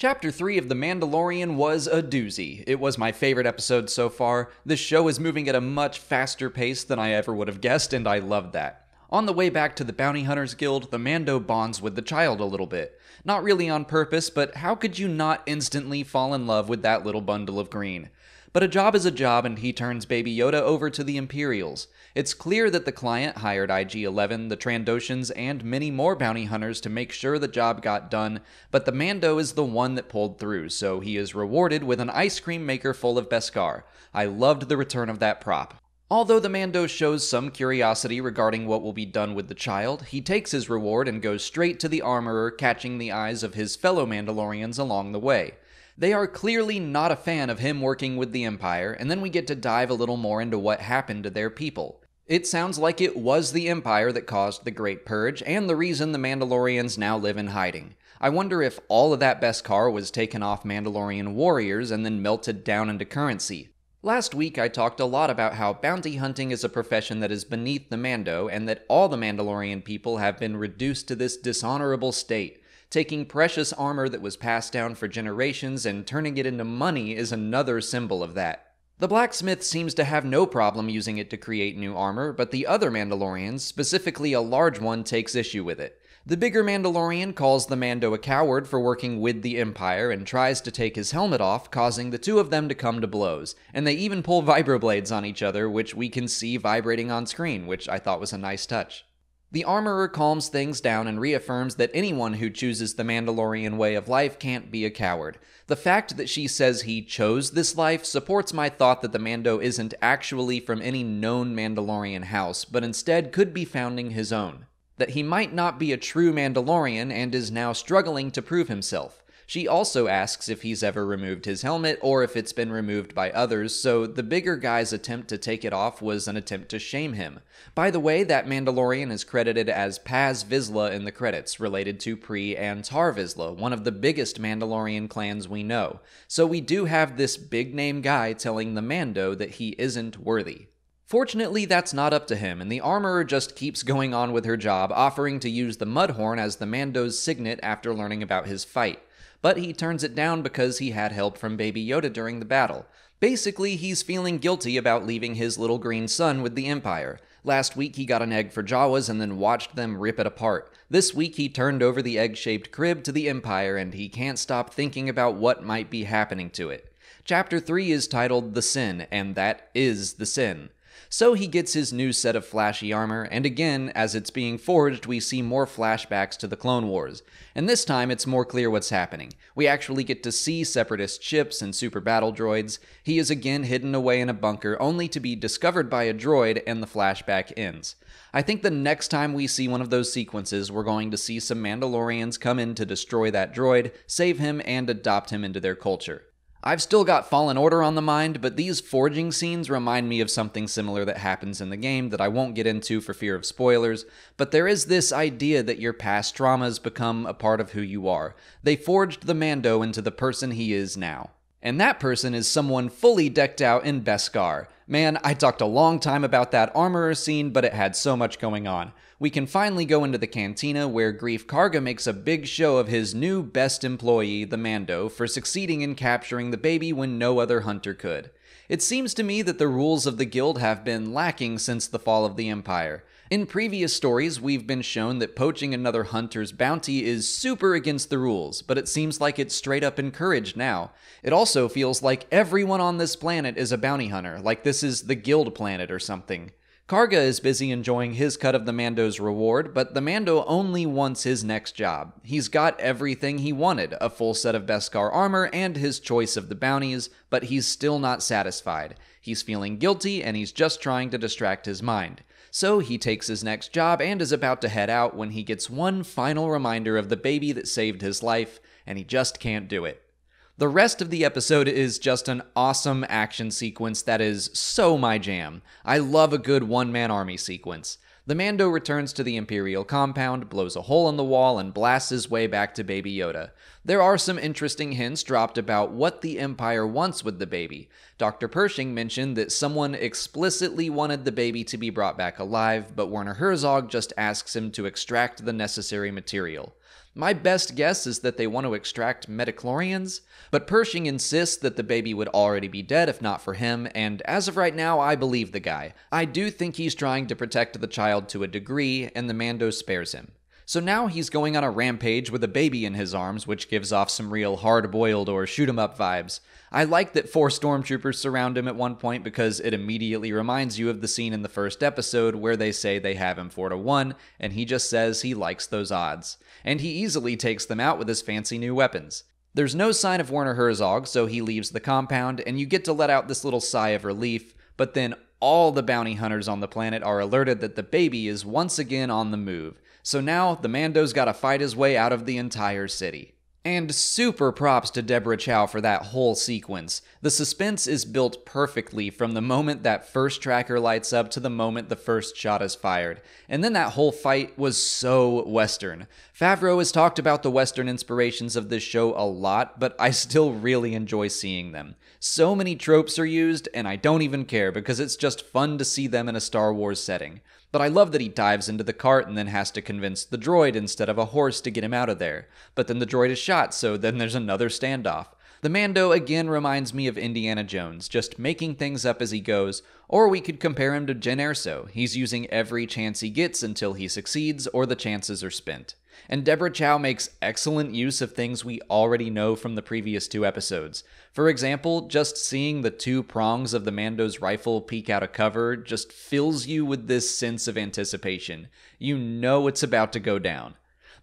Chapter 3 of The Mandalorian was a doozy. It was my favorite episode so far. This show is moving at a much faster pace than I ever would have guessed, and I loved that. On the way back to the Bounty Hunters Guild, the Mando bonds with the child a little bit. Not really on purpose, but how could you not instantly fall in love with that little bundle of green? But a job is a job, and he turns Baby Yoda over to the Imperials. It's clear that the client hired IG 11, the Trandoshans, and many more bounty hunters to make sure the job got done, but the Mando is the one that pulled through, so he is rewarded with an ice cream maker full of Beskar. I loved the return of that prop. Although the Mando shows some curiosity regarding what will be done with the child, he takes his reward and goes straight to the armorer, catching the eyes of his fellow Mandalorians along the way. They are clearly not a fan of him working with the Empire, and then we get to dive a little more into what happened to their people. It sounds like it was the Empire that caused the Great Purge, and the reason the Mandalorians now live in hiding. I wonder if all of that Beskar was taken off Mandalorian warriors and then melted down into currency. Last week, I talked a lot about how bounty hunting is a profession that is beneath the Mando, and that all the Mandalorian people have been reduced to this dishonorable state. Taking precious armor that was passed down for generations and turning it into money is another symbol of that. The blacksmith seems to have no problem using it to create new armor, but the other Mandalorians, specifically a large one, takes issue with it. The bigger Mandalorian calls the Mando a coward for working with the Empire and tries to take his helmet off, causing the two of them to come to blows. And they even pull vibroblades on each other, which we can see vibrating on screen, which I thought was a nice touch. The armorer calms things down and reaffirms that anyone who chooses the Mandalorian way of life can't be a coward. The fact that she says he chose this life supports my thought that the Mando isn't actually from any known Mandalorian house, but instead could be founding his own. That he might not be a true Mandalorian and is now struggling to prove himself. She also asks if he's ever removed his helmet or if it's been removed by others, so the bigger guy's attempt to take it off was an attempt to shame him. By the way, that Mandalorian is credited as Paz Vizsla in the credits, related to Pre and Tar Vizsla, one of the biggest Mandalorian clans we know. So we do have this big name guy telling the Mando that he isn't worthy. Fortunately, that's not up to him, and the armorer just keeps going on with her job, offering to use the Mudhorn as the Mando's signet after learning about his fight but he turns it down because he had help from Baby Yoda during the battle. Basically, he's feeling guilty about leaving his little green son with the Empire. Last week he got an egg for Jawas and then watched them rip it apart. This week he turned over the egg shaped crib to the Empire and he can't stop thinking about what might be happening to it. Chapter 3 is titled The Sin, and that is the sin. So he gets his new set of flashy armor, and again, as it's being forged, we see more flashbacks to the Clone Wars. And this time, it's more clear what's happening. We actually get to see Separatist ships and super battle droids. He is again hidden away in a bunker, only to be discovered by a droid, and the flashback ends. I think the next time we see one of those sequences, we're going to see some Mandalorians come in to destroy that droid, save him, and adopt him into their culture. I've still got Fallen Order on the mind, but these forging scenes remind me of something similar that happens in the game that I won't get into for fear of spoilers, but there is this idea that your past traumas become a part of who you are. They forged the Mando into the person he is now. And that person is someone fully decked out in Beskar. Man, I talked a long time about that armorer scene, but it had so much going on we can finally go into the cantina where Greef Karga makes a big show of his new best employee, the Mando, for succeeding in capturing the baby when no other hunter could. It seems to me that the rules of the guild have been lacking since the fall of the Empire. In previous stories, we've been shown that poaching another hunter's bounty is super against the rules, but it seems like it's straight up encouraged now. It also feels like everyone on this planet is a bounty hunter, like this is the guild planet or something. Karga is busy enjoying his cut of the Mando's reward, but the Mando only wants his next job. He's got everything he wanted a full set of Beskar armor and his choice of the bounties, but he's still not satisfied. He's feeling guilty and he's just trying to distract his mind. So he takes his next job and is about to head out when he gets one final reminder of the baby that saved his life, and he just can't do it. The rest of the episode is just an awesome action sequence that is so my jam. I love a good one man army sequence. The Mando returns to the Imperial compound, blows a hole in the wall, and blasts his way back to Baby Yoda. There are some interesting hints dropped about what the Empire wants with the baby. Dr. Pershing mentioned that someone explicitly wanted the baby to be brought back alive, but Werner Herzog just asks him to extract the necessary material. My best guess is that they want to extract midi-chlorians, but Pershing insists that the baby would already be dead if not for him, and as of right now, I believe the guy. I do think he's trying to protect the child to a degree, and the Mando spares him. So now he's going on a rampage with a baby in his arms, which gives off some real hard boiled or shoot 'em up vibes. I like that four stormtroopers surround him at one point because it immediately reminds you of the scene in the first episode where they say they have him 4 to 1, and he just says he likes those odds. And he easily takes them out with his fancy new weapons. There's no sign of Werner Herzog, so he leaves the compound, and you get to let out this little sigh of relief, but then all the bounty hunters on the planet are alerted that the baby is once again on the move. So now the Mando's gotta fight his way out of the entire city. And super props to Deborah Chow for that whole sequence. The suspense is built perfectly from the moment that first tracker lights up to the moment the first shot is fired. And then that whole fight was so Western. Favreau has talked about the Western inspirations of this show a lot, but I still really enjoy seeing them. So many tropes are used, and I don't even care because it's just fun to see them in a Star Wars setting. But I love that he dives into the cart and then has to convince the droid instead of a horse to get him out of there. But then the droid is shot, so then there's another standoff. The Mando again reminds me of Indiana Jones, just making things up as he goes, or we could compare him to Jyn Erso. He's using every chance he gets until he succeeds or the chances are spent. And Deborah Chow makes excellent use of things we already know from the previous two episodes. For example, just seeing the two prongs of the Mando's rifle peek out of cover just fills you with this sense of anticipation. You know it's about to go down.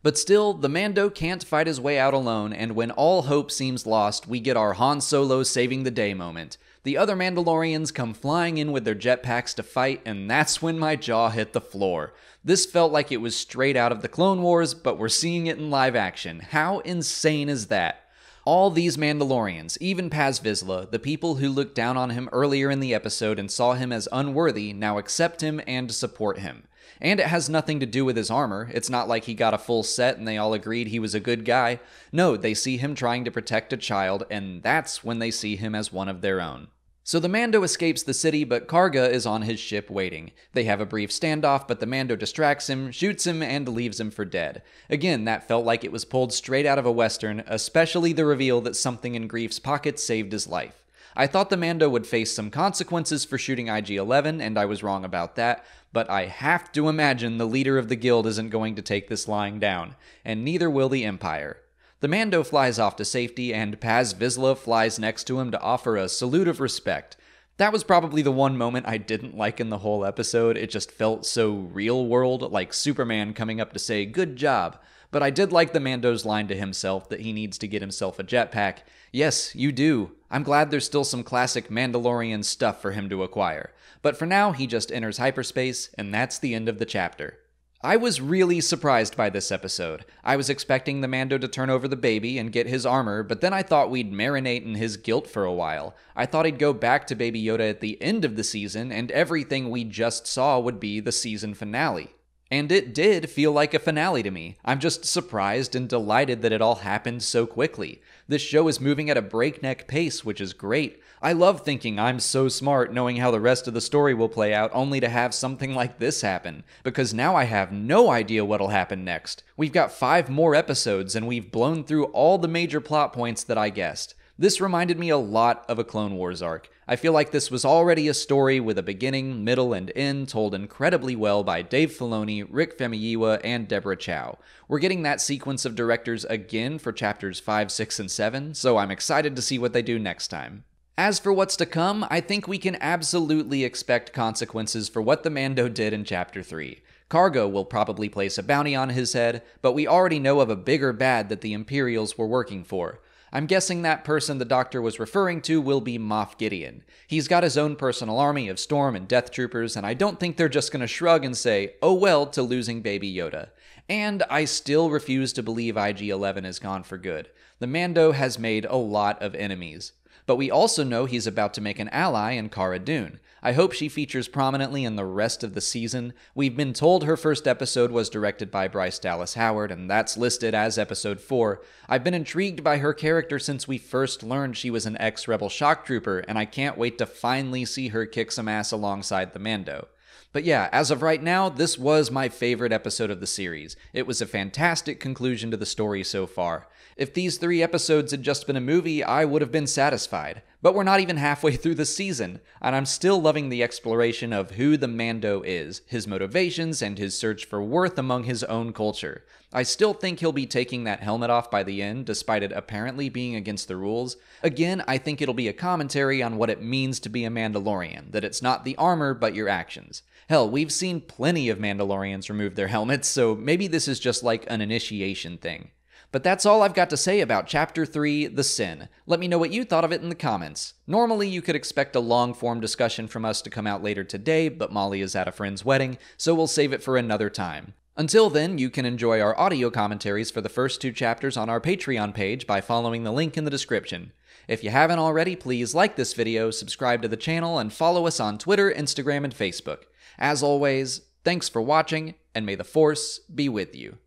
But still, the Mando can't fight his way out alone, and when all hope seems lost, we get our Han Solo saving the day moment. The other Mandalorians come flying in with their jetpacks to fight, and that's when my jaw hit the floor. This felt like it was straight out of the Clone Wars, but we're seeing it in live action. How insane is that? All these Mandalorians, even Paz Vizsla, the people who looked down on him earlier in the episode and saw him as unworthy, now accept him and support him. And it has nothing to do with his armor. It's not like he got a full set and they all agreed he was a good guy. No, they see him trying to protect a child, and that's when they see him as one of their own. So the Mando escapes the city, but Karga is on his ship waiting. They have a brief standoff, but the Mando distracts him, shoots him, and leaves him for dead. Again, that felt like it was pulled straight out of a Western, especially the reveal that something in Greef's pocket saved his life. I thought the Mando would face some consequences for shooting IG 11, and I was wrong about that, but I have to imagine the leader of the guild isn't going to take this lying down, and neither will the Empire. The Mando flies off to safety, and Paz Vizsla flies next to him to offer a salute of respect. That was probably the one moment I didn't like in the whole episode. It just felt so real world, like Superman coming up to say, Good job. But I did like the Mando's line to himself that he needs to get himself a jetpack. Yes, you do. I'm glad there's still some classic Mandalorian stuff for him to acquire. But for now, he just enters hyperspace, and that's the end of the chapter. I was really surprised by this episode. I was expecting the Mando to turn over the baby and get his armor, but then I thought we'd marinate in his guilt for a while. I thought he'd go back to Baby Yoda at the end of the season, and everything we just saw would be the season finale. And it did feel like a finale to me. I'm just surprised and delighted that it all happened so quickly. This show is moving at a breakneck pace, which is great. I love thinking I'm so smart knowing how the rest of the story will play out, only to have something like this happen. Because now I have no idea what'll happen next. We've got five more episodes, and we've blown through all the major plot points that I guessed. This reminded me a lot of a Clone Wars arc. I feel like this was already a story with a beginning, middle, and end told incredibly well by Dave Filoni, Rick Famuyiwa, and Deborah Chow. We're getting that sequence of directors again for chapters 5, 6, and 7, so I'm excited to see what they do next time. As for what's to come, I think we can absolutely expect consequences for what the Mando did in Chapter 3. Karga will probably place a bounty on his head, but we already know of a bigger bad that the Imperials were working for. I'm guessing that person the doctor was referring to will be Moff Gideon. He's got his own personal army of Storm and Death Troopers, and I don't think they're just going to shrug and say, oh well, to losing Baby Yoda. And I still refuse to believe IG 11 is gone for good. The Mando has made a lot of enemies. But we also know he's about to make an ally in Cara Dune. I hope she features prominently in the rest of the season. We've been told her first episode was directed by Bryce Dallas Howard, and that's listed as episode 4. I've been intrigued by her character since we first learned she was an ex Rebel shock trooper, and I can't wait to finally see her kick some ass alongside the Mando. But yeah, as of right now, this was my favorite episode of the series. It was a fantastic conclusion to the story so far. If these three episodes had just been a movie, I would have been satisfied. But we're not even halfway through the season, and I'm still loving the exploration of who the Mando is, his motivations, and his search for worth among his own culture. I still think he'll be taking that helmet off by the end, despite it apparently being against the rules. Again, I think it'll be a commentary on what it means to be a Mandalorian, that it's not the armor, but your actions. Hell, we've seen plenty of Mandalorians remove their helmets, so maybe this is just like an initiation thing. But that's all I've got to say about Chapter 3 The Sin. Let me know what you thought of it in the comments. Normally, you could expect a long form discussion from us to come out later today, but Molly is at a friend's wedding, so we'll save it for another time. Until then, you can enjoy our audio commentaries for the first two chapters on our Patreon page by following the link in the description. If you haven't already, please like this video, subscribe to the channel, and follow us on Twitter, Instagram, and Facebook. As always, thanks for watching, and may the Force be with you.